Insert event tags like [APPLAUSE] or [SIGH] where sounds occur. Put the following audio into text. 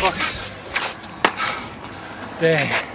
pockets. [SIGHS] Dang.